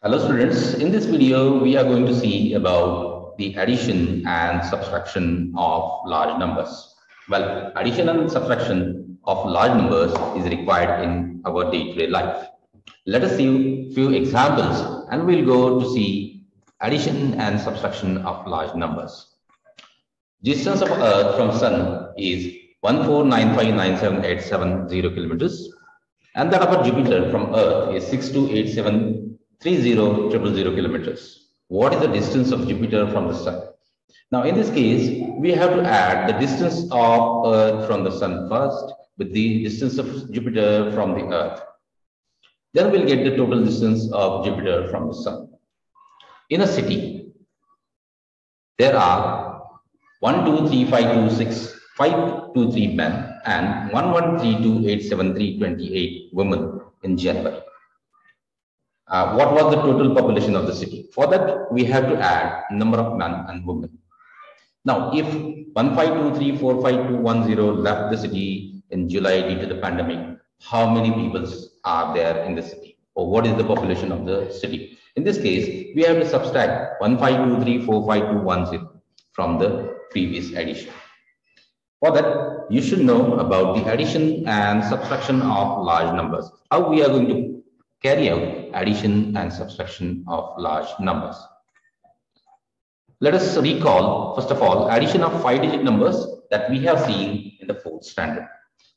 Hello students, in this video we are going to see about the addition and subtraction of large numbers. Well, addition and subtraction of large numbers is required in our day-to-day -day life. Let us see few examples and we'll go to see addition and subtraction of large numbers. Distance of Earth from Sun is 14959787 kilometers and that of Jupiter from Earth is 6287 30 kilometers. What is the distance of Jupiter from the Sun? Now, in this case, we have to add the distance of Earth from the Sun first with the distance of Jupiter from the Earth. Then we'll get the total distance of Jupiter from the Sun. In a city, there are 1, 2, 3, 5, 2, 6, 5, 2, 3 men and 1, 1, 3, 2, 8, 7, 3, 28 women in January uh, what was the total population of the city. For that, we have to add number of men and women. Now, if 152345210 left the city in July due to the pandemic, how many people are there in the city? Or what is the population of the city? In this case, we have to subtract 152345210 from the previous addition. For that, you should know about the addition and subtraction of large numbers. How we are going to carry out addition and subtraction of large numbers. Let us recall, first of all, addition of five-digit numbers that we have seen in the fourth standard.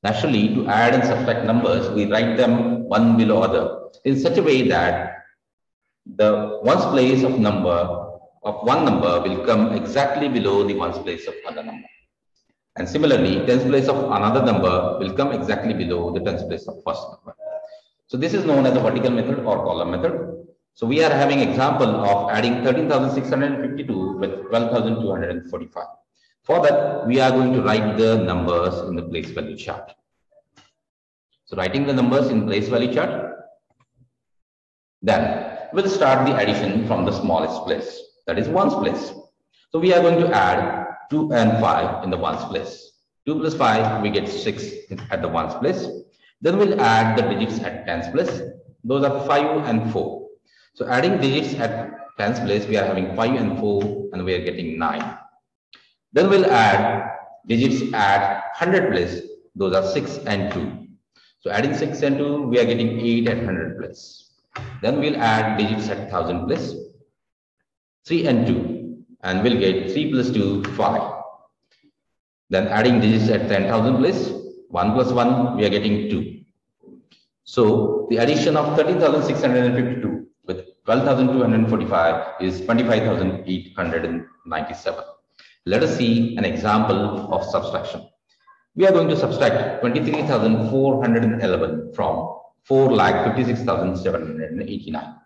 Naturally, to add and subtract numbers, we write them one below other in such a way that the ones place of number of one number will come exactly below the ones place of another number. And similarly, tens place of another number will come exactly below the tens place of first number. So this is known as the vertical method or column method. So we are having example of adding 13,652 with 12,245. For that, we are going to write the numbers in the place value chart. So writing the numbers in place value chart, then we'll start the addition from the smallest place, that is ones place. So we are going to add 2 and 5 in the ones place. 2 plus 5, we get 6 at the ones place. Then we'll add the digits at tens place. Those are 5 and 4. So adding digits at tens place, we are having 5 and 4 and we are getting 9. Then we'll add digits at 100 place. Those are 6 and 2. So adding 6 and 2, we are getting 8 at 100 place. Then we'll add digits at 1000 place. 3 and 2. And we'll get 3 plus 2, 5. Then adding digits at 10,000 place. 1 plus 1, we are getting 2. So the addition of 13,652 with 12,245 is 25,897. Let us see an example of subtraction. We are going to subtract 23,411 from 4,56,789.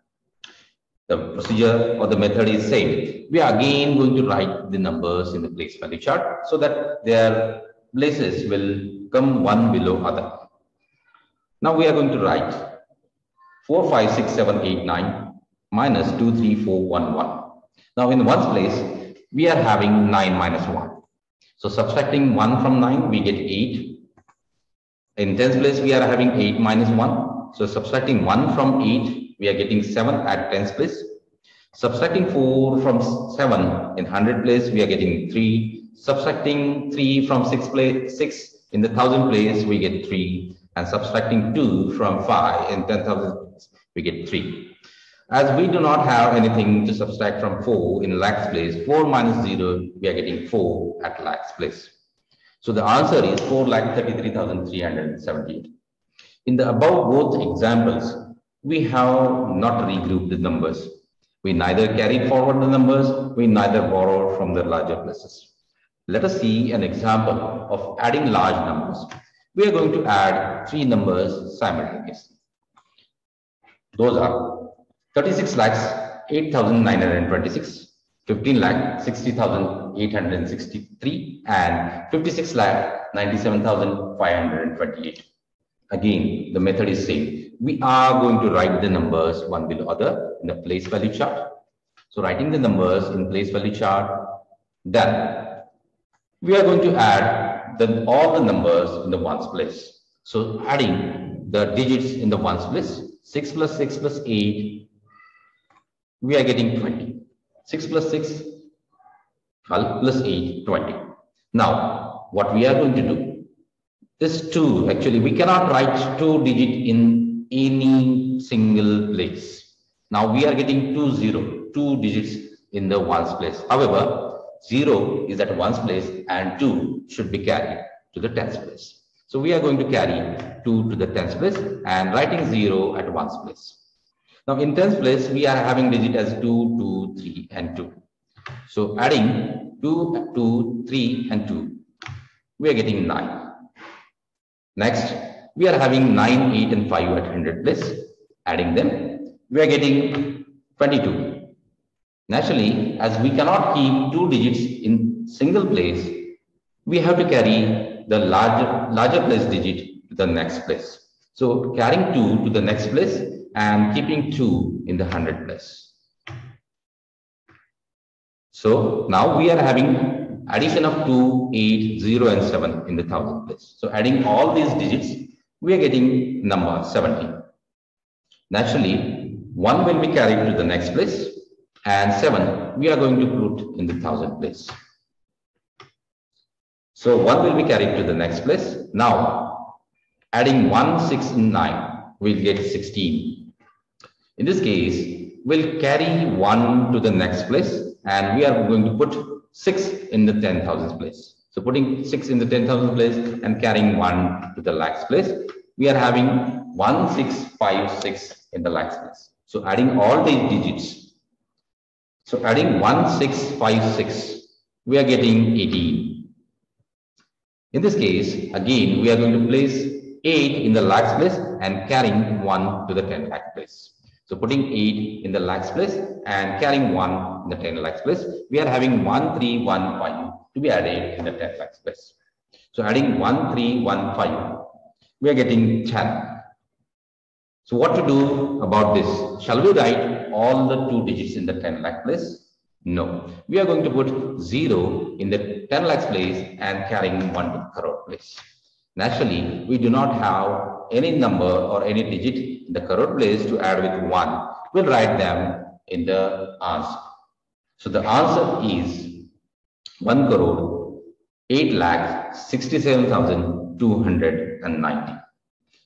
The procedure or the method is same. We are again going to write the numbers in the place value chart so that their places will come one below other. Now we are going to write 4, 5, 6, 7, 8, 9 minus 2, 3, 4, 1, 1. Now in ones place, we are having 9 minus 1. So subtracting 1 from 9, we get 8. In tens place, we are having 8 minus 1. So subtracting 1 from 8, we are getting 7 at tens place. Subtracting 4 from 7 in 100 place, we are getting 3. Subtracting 3 from 6 place, 6 in the 1000 place, we get 3 and subtracting 2 from 5 in 10,000, we get 3. As we do not have anything to subtract from 4 in lakhs place, 4 minus 0, we are getting 4 at lakhs place. So the answer is 4,33,378. In the above both examples, we have not regrouped the numbers. We neither carried forward the numbers, we neither borrowed from the larger places. Let us see an example of adding large numbers we are going to add three numbers simultaneously. Those are 36 lakhs 8,926, 15 lakh 60,863, and 56 lakh 97,528. Again, the method is same. We are going to write the numbers one below other in the place value chart. So writing the numbers in place value chart, then we are going to add then all the numbers in the ones place. So adding the digits in the ones place, 6 plus 6 plus 8 we are getting 20. 6 plus 6, 12 plus 8, 20. Now, what we are going to do, this 2, actually, we cannot write 2 digit in any single place. Now, we are getting 2, 0, 2 digits in the ones place. However, 0 is at ones place and 2 should be carried to the tens place. So we are going to carry 2 to the tens place and writing 0 at ones place. Now in tens place, we are having digit as 2, 2, 3 and 2. So adding 2, 2, 3 and 2, we are getting 9. Next, we are having 9, 8 and 5 at 100 place. Adding them, we are getting 22. Naturally, as we cannot keep two digits in single place, we have to carry the larger, larger place digit to the next place. So carrying 2 to the next place and keeping 2 in the 100 place. So now we are having addition of 2, 8, 0 and 7 in the thousand place. So adding all these digits, we are getting number 70. Naturally, 1 will be carried to the next place and 7 we are going to put in the thousand place. So 1 will be carried to the next place. Now, adding 1, 6, and 9, we'll get 16. In this case, we'll carry 1 to the next place and we are going to put 6 in the 10,000 place. So putting 6 in the 10,000 place and carrying 1 to the lakhs place, we are having 1656 in the lakhs place. So adding all these digits. So adding 1656, we are getting 18. In this case, again, we are going to place 8 in the lakhs place and carrying 1 to the 10 lakh place. So putting 8 in the lakhs place and carrying 1 in the 10 lakhs place, we are having 1315 to be added in the 10 lakhs place. So adding 1315, we are getting 10. So what to do about this? Shall we write all the two digits in the 10 lakh place? No. We are going to put 0 in the 10 lakhs place and carrying 1 to the crore place. Naturally, we do not have any number or any digit in the crore place to add with 1. We'll write them in the answer. So the answer is 1 crore 8 lakh 67,290.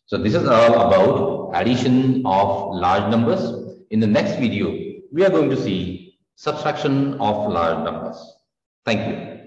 So this is all about addition of large numbers. In the next video, we are going to see subtraction of large numbers. Thank you.